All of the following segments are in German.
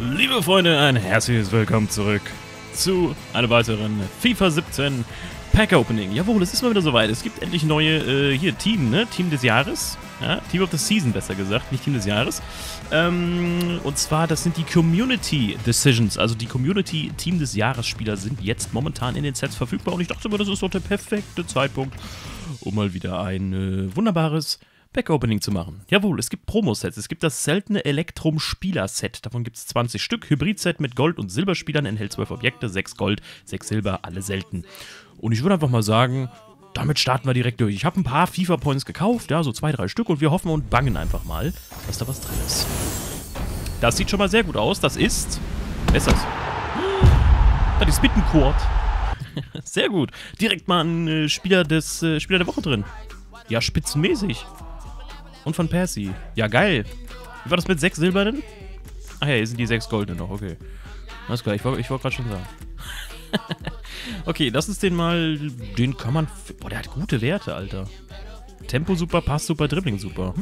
Liebe Freunde, ein herzliches Willkommen zurück zu einem weiteren FIFA 17 Pack Opening. Jawohl, es ist mal wieder soweit. Es gibt endlich neue, äh, hier, Team, ne? Team des Jahres. Ja, Team of the Season, besser gesagt, nicht Team des Jahres. Ähm, und zwar, das sind die Community Decisions. Also die Community Team des Jahres Spieler sind jetzt momentan in den Sets verfügbar. Und ich dachte mir, das ist doch der perfekte Zeitpunkt, um mal wieder ein äh, wunderbares Pack-Opening zu machen. Jawohl, es gibt Promo-Sets. Es gibt das seltene Elektrum-Spieler-Set. Davon gibt es 20 Stück. Hybrid-Set mit Gold- und Silberspielern enthält 12 Objekte, 6 Gold, 6 Silber, alle selten. Und ich würde einfach mal sagen, damit starten wir direkt durch. Ich habe ein paar FIFA-Points gekauft, ja, so zwei, drei Stück. Und wir hoffen und bangen einfach mal, dass da was drin ist. Das sieht schon mal sehr gut aus. Das ist... Wer ist das? Das ist Bittencourt. Sehr gut. Direkt mal ein äh, Spieler des äh, Spieler der Woche drin. Ja, spitzenmäßig. Und von Percy. Ja, geil. Wie war das mit sechs Silbernen? Ach ja, hier sind die sechs Goldenen noch, okay. Alles klar, ich wollte wollt gerade schon sagen. okay, das ist den mal. Den kann man. Boah, der hat gute Werte, Alter. Tempo super, Pass super, Dribbling super.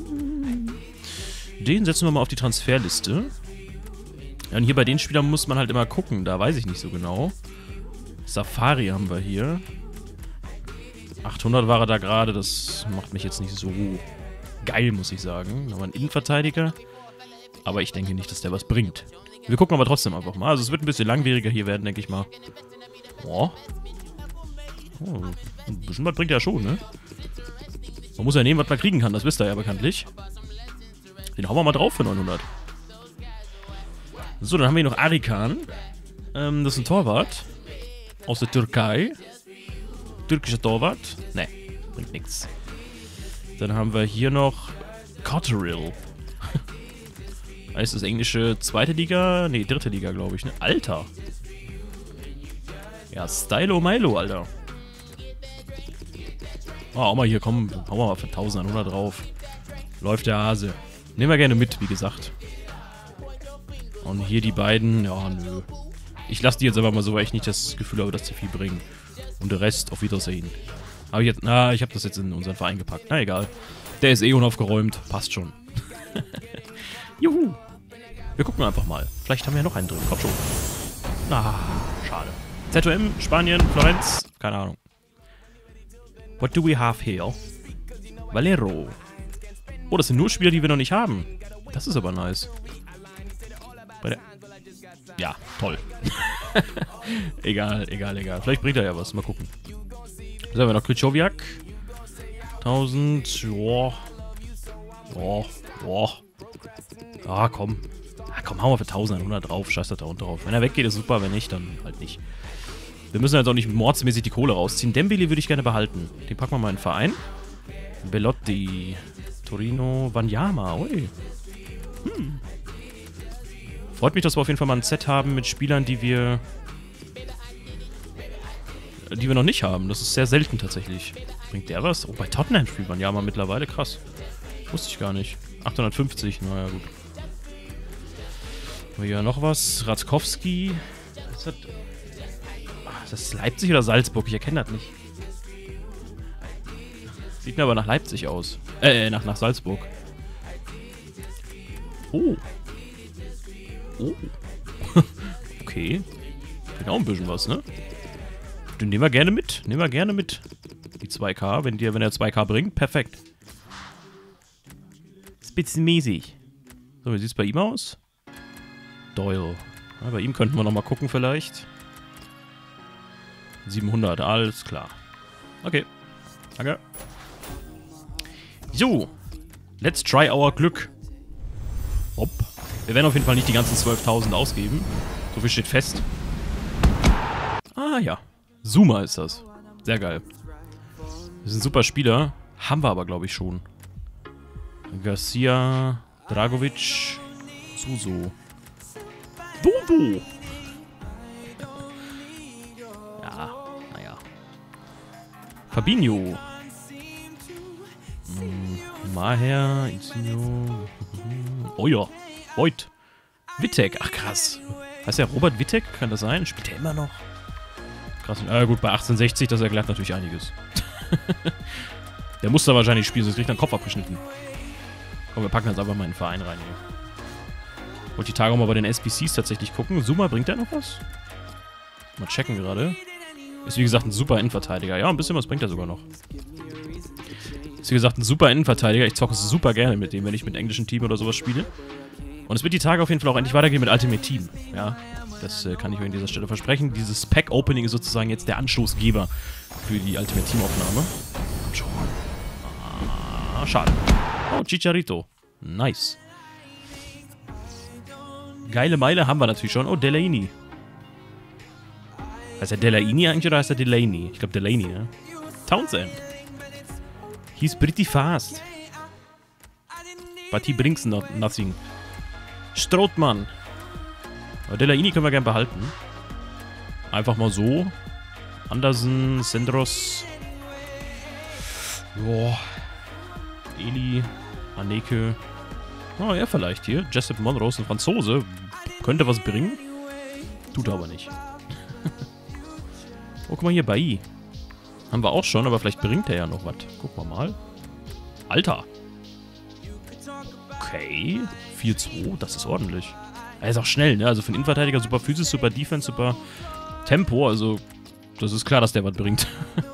Den setzen wir mal auf die Transferliste. Ja, und hier bei den Spielern muss man halt immer gucken. Da weiß ich nicht so genau. Safari haben wir hier. 800 war er da gerade. Das macht mich jetzt nicht so geil, muss ich sagen. Nochmal ein Innenverteidiger. Aber ich denke nicht, dass der was bringt. Wir gucken aber trotzdem einfach mal. Also es wird ein bisschen langwieriger hier werden, denke ich mal. Boah. Oh, ein bisschen was bringt er schon, ne? Man muss ja nehmen, was man kriegen kann. Das wisst ihr ja bekanntlich. Den hauen wir mal drauf für 900. So, dann haben wir hier noch Arikan. Ähm, das ist ein Torwart. Aus der Türkei. Türkischer Torwart. Ne, bringt nichts. Dann haben wir hier noch Cotterill. heißt das englische zweite Liga? Ne, dritte Liga, glaube ich. Ne? Alter. Ja, Stylo Milo, Alter. Oh, auch mal hier, komm, hauen wir mal für 1100 drauf. Läuft der Hase. Nehmen wir gerne mit, wie gesagt. Und hier die beiden, ja, nö. Ich lasse die jetzt aber mal so, weil ich nicht das Gefühl habe, dass die viel bringen. Und der Rest, auf Wiedersehen. Aber jetzt, na, ich habe das jetzt in unseren Verein gepackt. Na egal. Der ist eh unaufgeräumt. Passt schon. Juhu. Wir gucken einfach mal. Vielleicht haben wir ja noch einen drin. Komm schon. Ah, schade. ZOM, Spanien, Florenz. Keine Ahnung. What do we have here? Valero. Oh, das sind nur Spieler, die wir noch nicht haben. Das ist aber nice. Ja, toll. egal, egal, egal. Vielleicht bringt er ja was. Mal gucken. So haben wir noch Krychowiak. 1000. Joa. Joa. Joa. Ah, komm. Ah, komm, hauen wir für 1100 drauf. Scheiß da unten drauf. Wenn er weggeht, ist super. Wenn nicht, dann halt nicht. Wir müssen jetzt auch nicht mordsmäßig die Kohle rausziehen. Dembele würde ich gerne behalten. Den packen wir mal in den Verein. Bellotti. Torino. Wanyama. Ui. Hm. Freut mich, dass wir auf jeden Fall mal ein Set haben mit Spielern, die wir die wir noch nicht haben. Das ist sehr selten tatsächlich. Bringt der was? Oh, bei Tottenham spielt man ja mal mittlerweile. Krass. Wusste ich gar nicht. 850, naja, gut. Haben wir hier noch was? Ratzkowski. Ist das, Ach, ist das Leipzig oder Salzburg? Ich erkenne das nicht. Sieht mir aber nach Leipzig aus. Äh, nach, nach Salzburg. Oh. Oh. okay. Auch ein bisschen was, ne? Den nehmen wir gerne mit. Nehmen wir gerne mit. Die 2K. Wenn, dir, wenn er 2K bringt, perfekt. Spitzenmäßig. So, wie sieht es bei ihm aus? Doyle. Ja, bei ihm könnten wir nochmal gucken vielleicht. 700, alles klar. Okay. Danke. So. Let's try our Glück. Hopp. Wir werden auf jeden Fall nicht die ganzen 12.000 ausgeben. So viel steht fest. Ah ja. Zuma ist das. Sehr geil. Das ist ein super Spieler. Haben wir aber, glaube ich, schon. Garcia, Dragovic, Suso. Bobo! Ja, naja. Fabinho. Hm, Maher, Izinho. Oh ja. Voigt. Wittek. Ach krass. Heißt der Robert Wittek? Kann das sein? Spielt er immer noch? Krass. Ah, gut, bei 1860, das erklärt natürlich einiges. der muss da wahrscheinlich spielen, sonst kriegt er den Kopf abgeschnitten. Komm, wir packen jetzt einfach mal in den Verein rein hier. Wollte die Tage auch mal bei den SPCs tatsächlich gucken. Zuma, bringt der noch was? Mal checken gerade. Ist wie gesagt ein super Innenverteidiger. Ja, ein bisschen was bringt er sogar noch. Ist wie gesagt ein super Innenverteidiger. Ich zocke super gerne mit dem, wenn ich mit englischen Team oder sowas spiele. Und es wird die Tage auf jeden Fall auch endlich weitergehen mit Ultimate Team. Ja, das äh, kann ich euch an dieser Stelle versprechen. Dieses Pack-Opening ist sozusagen jetzt der Anstoßgeber für die Ultimate Team-Aufnahme. Schon. Ah, schade. Oh, Chicharito. Nice. Geile Meile haben wir natürlich schon. Oh, Delaney. Heißt der Delaney eigentlich oder heißt der Delaney? Ich glaube Delaney, ne? Townsend. He's pretty fast. But he brings no nothing. Strootmann. Aber Delaney können wir gerne behalten. Einfach mal so. Andersen, Sendros. Joa. Eli, Aneke. Oh, er vielleicht hier. Jessup Monroe ist ein Franzose. Könnte was bringen. Tut er aber nicht. oh, guck mal hier, Bai. Haben wir auch schon, aber vielleicht bringt er ja noch was. Gucken wir mal. Alter. Okay. 4-2, das ist ordentlich. Er ist auch schnell, ne? Also für einen Innenverteidiger super Physis, super Defense, super Tempo. Also, das ist klar, dass der was bringt.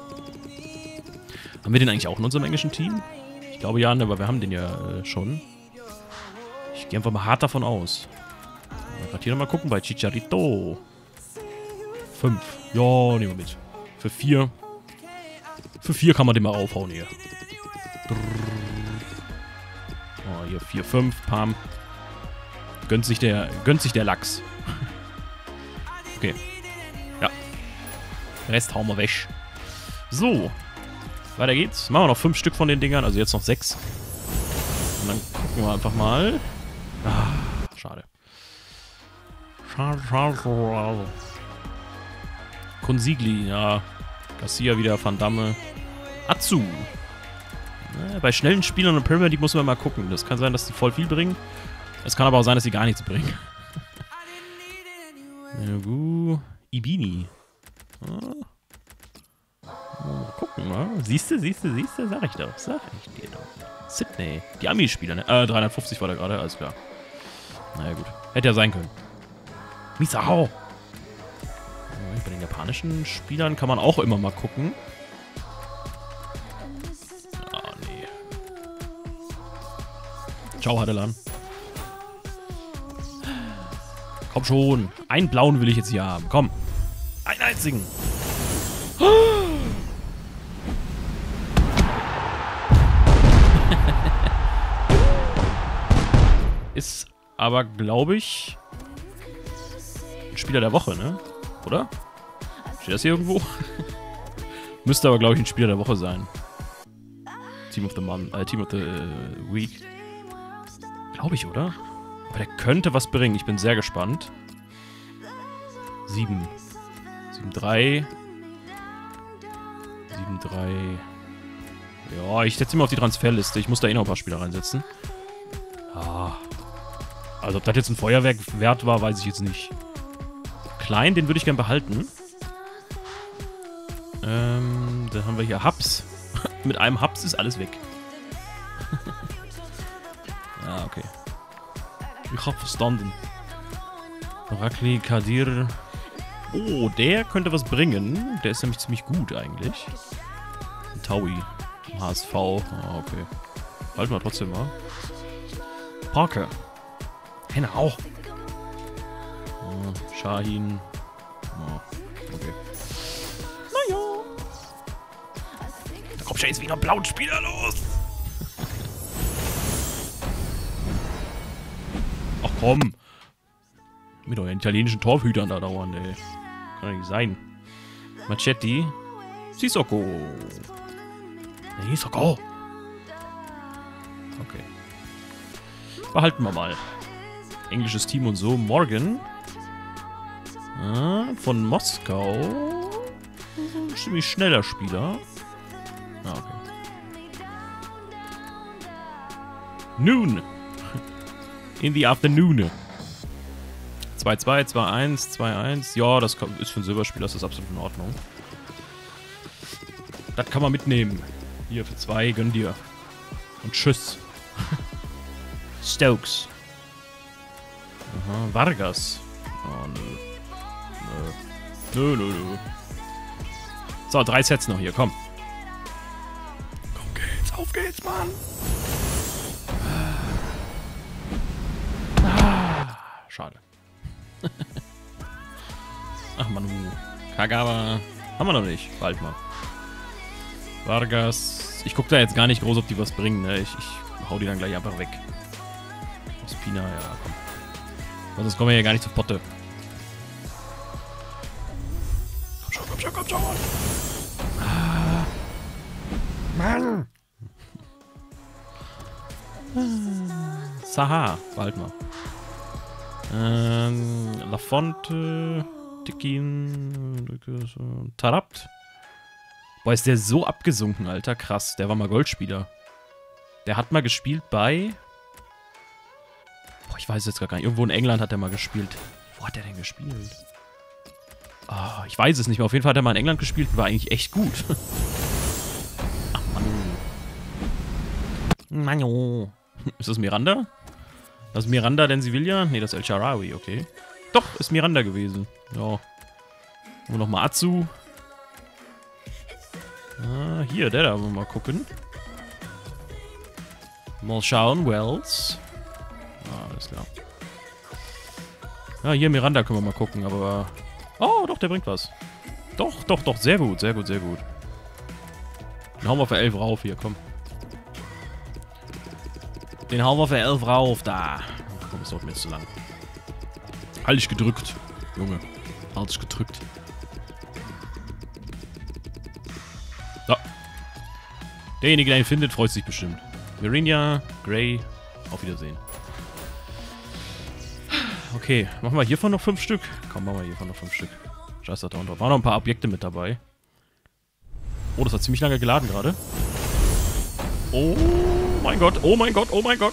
haben wir den eigentlich auch in unserem englischen Team? Ich glaube ja, ne, aber wir haben den ja äh, schon. Ich gehe einfach mal hart davon aus. Gerade hier nochmal gucken bei Chicharito. 5. Ja, nehmen wir mit. Für 4. Für 4 kann man den mal aufhauen hier. Oh, hier 4, 5. Pam. Gönnt sich der, gönnt sich der Lachs. okay. Ja. Rest hauen wir weg. So. Weiter geht's. Machen wir noch fünf Stück von den Dingern, also jetzt noch sechs. Und dann gucken wir einfach mal. Ah, schade. Schade, schade, schade. Consigli, ja. Garcia wieder, Van Damme. Atsu. Ja, bei schnellen Spielern und Premier League muss man mal gucken. Das kann sein, dass die voll viel bringen. Es kann aber auch sein, dass sie gar nichts bringen. ja, Ibini. Ah. Mal gucken, mal. Siehst du, siehst du, siehst du? Sag ich doch. Sag ich dir doch. Sydney. Die Ami-Spieler, ne? Äh, 350 war da gerade, alles klar. Naja, gut. Hätte ja sein können. Misao. Bei den japanischen Spielern kann man auch immer mal gucken. Ah, nee. Ciao, Hadelan. Komm schon. Einen blauen will ich jetzt hier haben. Komm. Einen einzigen. Ist aber, glaube ich, ein Spieler der Woche, ne? Oder? Steht das hier irgendwo? Müsste aber, glaube ich, ein Spieler der Woche sein. Team of the Month, äh, Team of the äh, Week. Glaube ich, oder? Aber der könnte was bringen. Ich bin sehr gespannt. 7. 7-3. 7-3. Ja, ich setze ihn mal auf die Transferliste. Ich muss da eh noch ein paar Spieler reinsetzen. Ah. Also, ob das jetzt ein Feuerwerk wert war, weiß ich jetzt nicht. Klein, den würde ich gern behalten. Ähm, dann haben wir hier Hubs. Mit einem Hubs ist alles weg. ah, okay. Ich hab verstanden. Rakli Kadir. Oh, der könnte was bringen. Der ist nämlich ziemlich gut eigentlich. Taui. HSV. Ah, okay. Halten wir trotzdem mal. Parker. Genau. Oh, Shahin. Oh, okay. Naja. Da kommt schon jetzt wieder ein blauen Spieler los. Komm. Mit euren italienischen Torhütern da dauernd, ey. Kann doch nicht sein. Machetti. Sissoko. Sissoko. Okay. Behalten wir mal. Englisches Team und so. Morgan. Ah, von Moskau. Ziemlich schneller Spieler. Ah, okay. Noon. In the afternoon. 2-2, 2-1, 2-1. Ja, das ist für ein Silberspieler, das ist absolut in Ordnung. Das kann man mitnehmen. Hier für zwei, gönn dir. Und tschüss. Stokes. Aha, Vargas. Oh, nö. Nö. Nö, nö, nö. So, drei Sets noch hier, komm. Komm geht's, auf geht's, Mann. Schade. Ach, Manu. Kagawa. Haben wir noch nicht. Bald mal. Vargas. Ich guck da jetzt gar nicht groß, ob die was bringen, ne? Ich, ich hau die dann gleich einfach weg. Spina, ja, komm. Sonst kommen wir hier gar nicht zur Potte. Komm schon, komm schon, komm schon. Ah. Mann. Saha, bald mal. Ähm, Lafonte, Dikin, Tarapt. Boah, ist der so abgesunken, Alter. Krass, der war mal Goldspieler. Der hat mal gespielt bei... Boah, ich weiß jetzt gar nicht. Irgendwo in England hat er mal gespielt. Wo hat er denn gespielt? Oh, ich weiß es nicht mehr. Auf jeden Fall hat er mal in England gespielt und war eigentlich echt gut. Ach, Mann. Mann. Ist das Miranda? Das ist Miranda denn Sevilla? Ne, das ist El Sharawi, okay. Doch, ist Miranda gewesen. Ja. Und nochmal Atsu. Ah, hier, der da. Wollen wir mal gucken. Mal schauen. Wells. Ah, alles klar. Ja, hier Miranda können wir mal gucken, aber... Oh, doch, der bringt was. Doch, doch, doch. Sehr gut, sehr gut, sehr gut. Dann hauen wir für 11 rauf hier, komm. Den hauen wir für 11 rauf, da. Komm, das dauert mir jetzt zu lang. Halt dich gedrückt, Junge. Halt dich gedrückt. So. Derjenige, der ihn findet, freut sich bestimmt. Merinia, Gray, auf Wiedersehen. Okay, machen wir hiervon noch fünf Stück? Komm, machen wir hiervon noch fünf Stück. Scheiß da drauf. Waren noch ein paar Objekte mit dabei. Oh, das hat ziemlich lange geladen gerade. Oh mein Gott, oh mein Gott, oh mein Gott.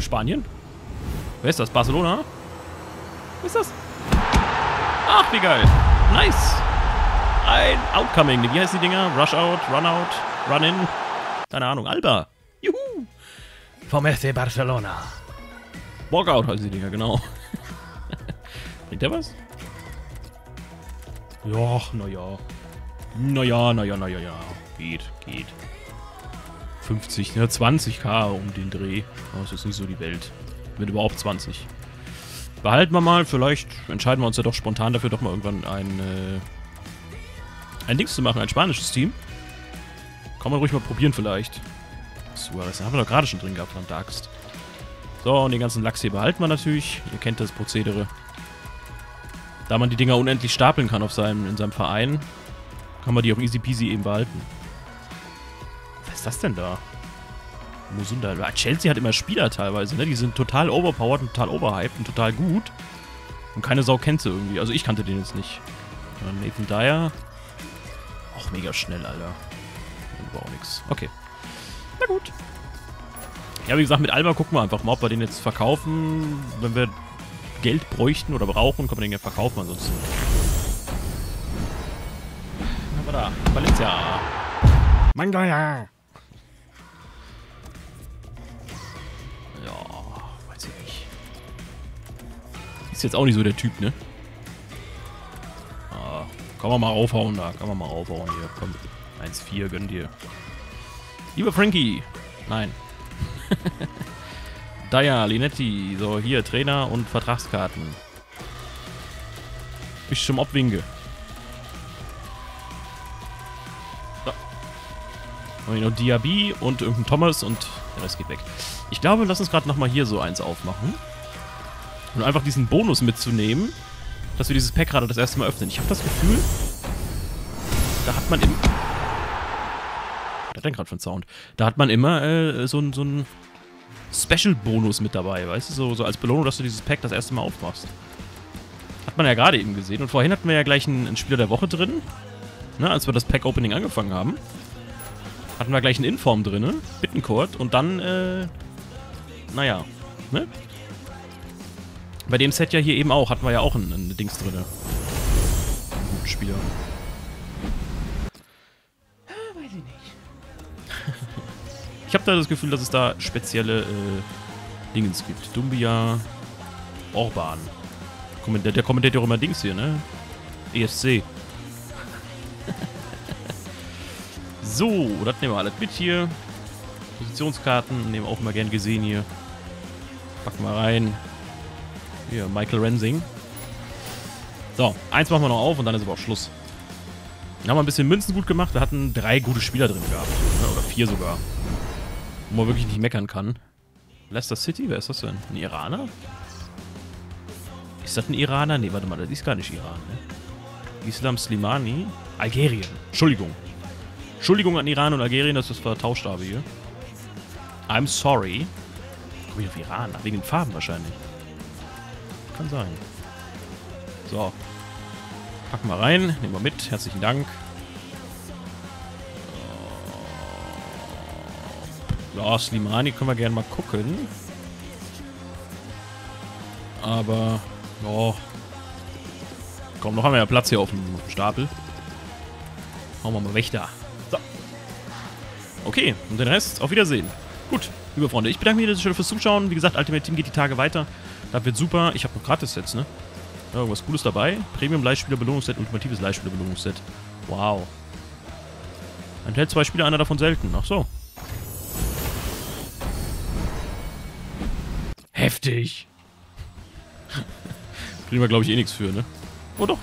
Spanien? Wer ist das? Barcelona? Wer ist das? Ach, wie geil. Nice. Ein Outcoming. Wie heißen die Dinger? Rush Out, Run Out, Run In. Keine Ahnung. Alba. Juhu. Vom FC Barcelona. Walkout heißen die Dinger, genau. Bringt der was? Ja, naja. Naja, naja, naja, ja. Geht, geht. 50, ne, 20k um den Dreh. Das ist nicht so die Welt. Mit überhaupt 20. Behalten wir mal, vielleicht entscheiden wir uns ja doch spontan dafür, doch mal irgendwann ein, äh, ein Dings zu machen, ein spanisches Team. Kann man ruhig mal probieren vielleicht. Suarez, haben wir doch gerade schon drin gehabt, an Darkst. So, und den ganzen Lachs hier behalten wir natürlich. Ihr kennt das Prozedere. Da man die Dinger unendlich stapeln kann auf seinem, in seinem Verein, kann man die auch easy peasy eben behalten. Ist das denn da? Musunda. Chelsea hat immer Spieler teilweise, ne? Die sind total overpowered und total overhyped und total gut. Und keine Sau kennt sie irgendwie. Also ich kannte den jetzt nicht. Nathan Dyer. Auch mega schnell, Alter. War auch nix. Okay. Na gut. Ja, wie gesagt, mit Alba gucken wir einfach mal, ob wir den jetzt verkaufen. Wenn wir Geld bräuchten oder brauchen, können wir den ja verkaufen ansonsten. Haben wir da? Valencia. Mangala. Ist jetzt auch nicht so der Typ, ne? Ah, kann man mal raufhauen da. Kann man mal raufhauen hier. Komm. 1-4, gönn dir. Lieber Frankie. Nein. Daya, Linetti. So, hier, Trainer und Vertragskarten. Bis zum Abwinke. So. Wir noch Diaby und irgendein Thomas und der Rest geht weg. Ich glaube, lass uns gerade nochmal hier so eins aufmachen. Und einfach diesen Bonus mitzunehmen, dass wir dieses Pack gerade das erste Mal öffnen. Ich habe das Gefühl, da hat man im... Was hat denn gerade für ein Sound? Da hat man immer äh, so, so ein Special-Bonus mit dabei, weißt du? So, so als Belohnung, dass du dieses Pack das erste Mal aufmachst. Hat man ja gerade eben gesehen. Und vorhin hatten wir ja gleich einen, einen Spieler der Woche drin. Ne, als wir das Pack-Opening angefangen haben. Hatten wir gleich einen Inform drin, Bittencourt. Und dann, äh, naja, ne? Bei dem Set ja hier eben auch, hatten wir ja auch ein, ein Dings drin. Einen guten Spieler. Weiß ich nicht. ich habe da das Gefühl, dass es da spezielle äh, Dingens gibt. Dumbia, Orban. Der, der kommentiert ja auch immer Dings hier, ne? ESC. so, das nehmen wir alles mit hier. Positionskarten nehmen wir auch immer gern gesehen hier. Packen wir rein. Hier, Michael Rensing. So, eins machen wir noch auf und dann ist aber auch Schluss. Dann haben wir ein bisschen Münzen gut gemacht. Wir hatten drei gute Spieler drin gehabt. Oder vier sogar. Wo man wirklich nicht meckern kann. Leicester City? Wer ist das denn? Ein Iraner? Ist das ein Iraner? Ne, warte mal, das ist gar nicht Iran, ne? Islam Slimani? Algerien. Entschuldigung. Entschuldigung an Iran und Algerien, dass ich das vertauscht habe hier. I'm sorry. Komme ich auf Iran? Wegen den Farben wahrscheinlich. Kann sein. So. Packen wir rein. Nehmen wir mit. Herzlichen Dank. Ja, Slimani können wir gerne mal gucken. Aber, ja. Komm, noch haben wir ja Platz hier auf dem Stapel. Hauen wir mal Wächter. So. Okay, und den Rest auf Wiedersehen. Gut, liebe Freunde, ich bedanke mich fürs Zuschauen. Wie gesagt, Ultimate Team geht die Tage weiter. Das wird super. Ich habe noch Gratis-Sets, ne? Ja, irgendwas Cooles dabei. Premium-Leihspieler-Belohnungsset, ultimatives Leihspieler-Belohnungsset. Wow. Enthält zwei Spieler, einer davon selten. Ach so. Heftig. Kriegen wir, glaube ich, eh nichts für, ne? Oh doch.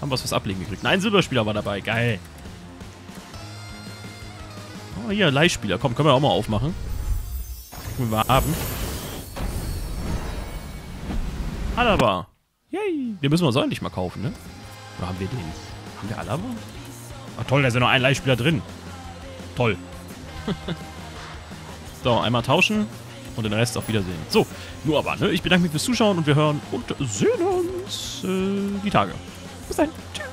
Haben wir was Ablegen gekriegt. Nein, Silberspieler war dabei. Geil. Oh, hier, Leihspieler. Komm, können wir auch mal aufmachen. Wir haben. Alaba. Yay. Den müssen wir uns eigentlich mal kaufen, ne? Oder haben wir den? Haben wir Alaba? Ach toll, da ist ja noch ein Leihspieler drin. Toll. so, einmal tauschen und den Rest auf Wiedersehen. So, nur aber, ne? Ich bedanke mich fürs Zuschauen und wir hören und sehen uns äh, die Tage. Bis dann. Tschüss.